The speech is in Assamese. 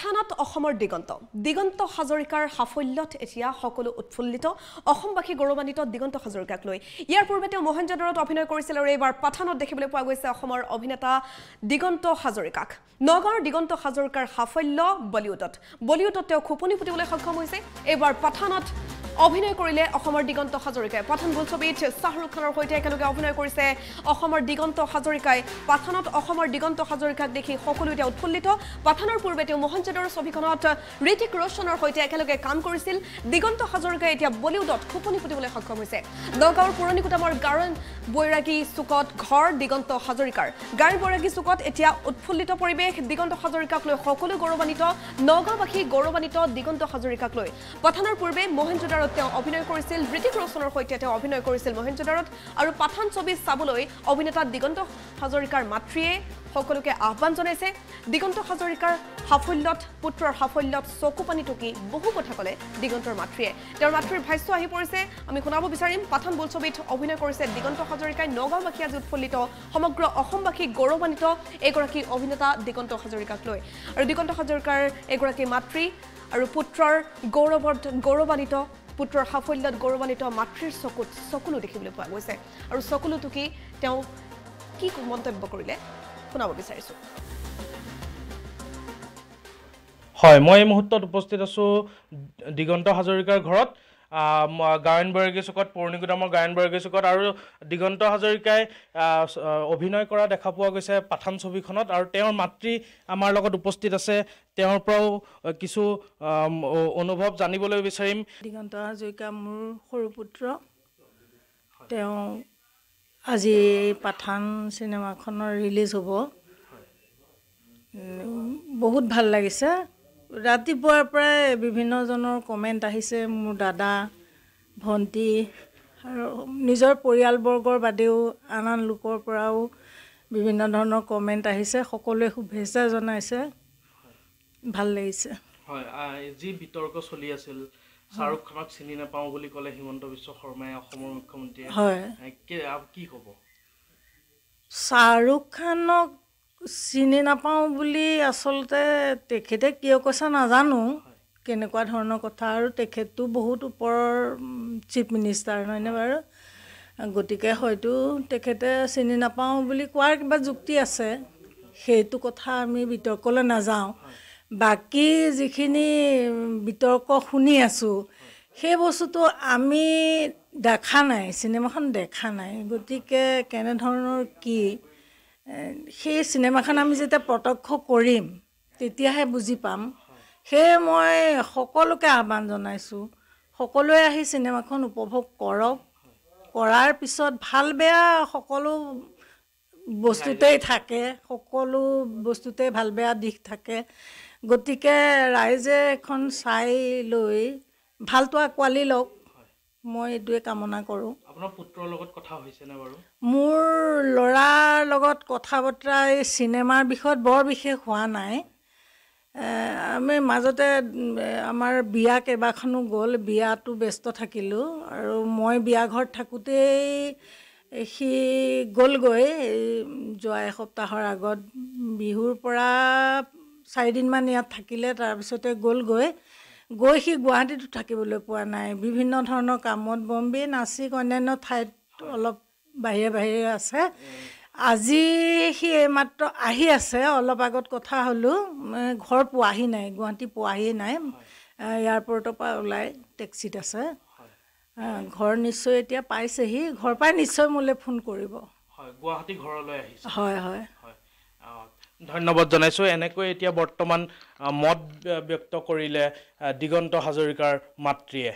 থানাত অসমৰ দিগন্ত। দিগন্ত হাজৰিকাৰ সাফল্যত এতিয়া সকলো উৎফুল্লিত। অসমবাসী গৌৰৱান্বিত দিগন্ত হাজৰিকাক লৈ। ইয়াৰ পূৰ্বে তেওঁ মহেন্দ্ৰদৰত অভিনয় কৰিছিল আৰু এইবাৰ পাঠানত দেখিবলৈ পোৱা গৈছে অসমৰ অভিনেতা দিগন্ত হাজৰিকাক। নগাঁৱৰ দিগন্ত হাজৰিকাৰ সাফল্য বলিউডত। বলিউডত তেওঁ খোপনি ফুটিবলৈ সক্ষম হৈছে। এইবাৰ পাঠানত অভিনয় কৰিলে অসমৰ দিগন্ত হাজৰিকাই। পাঠান বোলছবিত শ্বাহৰুখ খানৰ সৈতে একেলগে অভিনয় কৰিছে অসমৰ দিগন্ত হাজৰিকাই। পাঠানত অসমৰ দিগন্ত হাজৰিকাক দেখি সকলো উৎফুল্লিত। পাঠানৰ পূৰ্বে তেওঁ মহঞ্জেদৰ ছবিখনত ঋতিক সৈতে একেলগে কাম কৰিছিল। দিগন্ত হাজৰিকাই এতিয়া বলিউডত খোপনি ফুটিবলৈ সক্ষম হৈছে। নগাঁৱৰ পুৰণি কুটামৰ গাৰণ বৈৰাগী চুকত ঘৰ দিগন্ত হাজৰিকাৰ। গাড়ী বৈৰাগী চুকত এতিয়া উৎফুল্লিত পৰিৱেশ। দিগন্ত হাজৰিকাক লৈ সকলো গৌৰৱান্বিত। নগাঁওবাসী গৌৰৱান্বিত দিগন্ত হাজৰিকাক লৈ। পাঠানৰ পূৰ্বে মহেন্দ্ৰদাৰত তেওঁ অভিনয় কৰিছিল ঋতিক ৰোশনৰ সৈতে তেওঁ অভিনয় কৰিছিল মহেন্দ্ৰদাৰত আৰু পাঠান ছবি চাবলৈ অভিনেতা দিগন্ত হাজৰিকাৰ মাতৃয়ে সকলোকে আহ্বান জনাইছে। দিগন্ত হাজৰিকাৰ সাফল্যত পুত্ৰৰ সাফল্যত চকু পানী টকি বহু কথা ক'লে দিগন্তৰ মাতৃয়ে। তেওঁৰ মাতৃৰ ভাষ্য আহি পৰিছে আমি শুনাব বিচাৰিম পাঠান বোলছবিত অভিনয় কৰিছে দিগন্ত হাজৰিকাই নগাঁওবাসী আজি উৎফুল্লিত সমগ্ৰ অসমবাসী গৌৰৱান্বিত এগৰাকী অভিনেতা দিগন্ত হাজৰিকাক লৈ। আৰু দিগন্ত হাজৰিকাৰ এগৰাকী মাতৃ আৰু পুত্ৰৰ গৌৰৱত গৌৰৱান্বিত পুত্ৰৰ সাফল্যত গৌৰৱান্বিত মাতৃৰ চকুত চকুলো দেখিবলৈ পোৱা গৈছে। আৰু চকুলো টুকি তেওঁ কি মন্তব্য কৰিলে শুনাব বিচাৰিছোঁ। হয় মই এই মুহূৰ্তত উপস্থিত আছোঁ দিগন্ত হাজৰিকাৰ ঘৰত। গায়ন বৈৰাগী চুকত পৌৰ্ণিকুটামৰ গায়ন বৈৰাগী চুকত আৰু দিগন্ত হাজৰিকাই অভিনয় কৰা দেখা পোৱা গৈছে পাঠান ছবিখনত আৰু তেওঁৰ মাতৃ আমাৰ লগত উপস্থিত আছে। তেওঁৰ পৰাও কিছু অনুভৱ জানিবলৈ বিচাৰিম। দিগন্ত হাজৰিকা মোৰ সৰু পুত্ৰ। তেওঁ আজি পাঠান চিনেমাখনৰ ৰিলিজ হ'ব। বহুত ভাল লাগিছে। ৰাতিপুৱাৰ পৰাই বিভিন্নজনৰ কমেণ্ট আহিছে মোৰ দাদা ভণ্টি আৰু নিজৰ পৰিয়ালবৰ্গৰ বাদেও আন আন লোকৰ পৰাও বিভিন্ন ধৰণৰ কমেণ্ট আহিছে। সকলোৱে শুভেচ্ছা জনাইছে। ভাল লাগিছে। হয় যি বিতৰ্ক চলি আছিল শ্বাহৰুখ খানক চিনি নাপাওঁ বুলি ক'লে হিমন্ত বিশ্ব শৰ্মাই অসমৰ মুখ্যমন্ত্ৰীয়ে। হয়। কি ক'ব? শ্বাহৰুখ খানক চিনি নাপাওঁ বুলি আচলতে তেখেতে কিয় কৈছে নাজানো। কেনেকুৱা ধৰণৰ কথা আৰু তেখেতটো বহুত ওপৰৰ চিফ মিনিষ্টাৰ নহয়নে বাৰু? গতিকে হয়তো তেখেতে চিনি নাপাওঁ বুলি কোৱাৰ কিবা যুক্তি আছে। সেইটো কথা আমি বিতৰ্কলৈ নাযাওঁ। বাকী যিখিনি বিতৰ্ক শুনি আছোঁ সেই বস্তুটো আমি দেখা নাই চিনেমাখন দেখা নাই। গতিকে কেনেধৰণৰ কি সেই চিনেমাখন আমি যেতিয়া প্ৰত্যক্ষ কৰিম তেতিয়াহে বুজি পাম। সেয়ে মই সকলোকে আহ্বান জনাইছোঁ সকলোৱে আহি চিনেমাখন উপভোগ কৰক। কৰাৰ পিছত ভাল বেয়া সকলো বস্তুতেই থাকে সকলো বস্তুতেই ভাল বেয়া দিশ থাকে। গতিকে ৰাইজে এখন চাই লৈ ভালটো আঁকোৱালি লওক। মই এইটোৱে কামনা কৰোঁ। আপোনাৰ পুত্ৰৰ লগত কথা হৈছেনে বাৰু? মোৰ ল'ৰাৰ লগত কথা বতৰা এই চিনেমাৰ বিষয়ত বৰ বিশেষ হোৱা নাই। আমি মাজতে আমাৰ বিয়া কেইবাখনো গ'ল বিয়াতো ব্যস্ত থাকিলোঁ আৰু মই বিয়া ঘৰত থাকোঁতেই সি গ'লগৈ এই যোৱা এসপ্তাহৰ আগত। বিহুৰ পৰা চাৰিদিনমান ইয়াত থাকিলে তাৰপিছতে গ'লগৈ। গৈ সি গুৱাহাটীতো থাকিবলৈ পোৱা নাই। বিভিন্ন ধৰণৰ কামত বম্বে নাচিক অন্যান্য ঠাইত অলপ বাহিৰে বাহিৰে আছে। আজি সি এইমাত্ৰ আহি আছে অলপ আগত কথা হ'লোঁ। ঘৰ পোৱাহি নাই গুৱাহাটী পোৱাহি নাই। এয়াৰপৰ্টৰ পৰা ওলাই টেক্সিত আছে। ঘৰ নিশ্চয় এতিয়া পাইছেহি। ঘৰৰ পৰাই নিশ্চয় মোলৈ ফোন কৰিব। হয় গুৱাহাটী ঘৰলৈ আহিছে। হয় হয়। ধন্যবাদ জনাইছোঁ। এনেকৈ এতিয়া বৰ্তমান মত ব্য- ব্যক্ত কৰিলে দিগন্ত হাজৰিকাৰ মাতৃয়ে।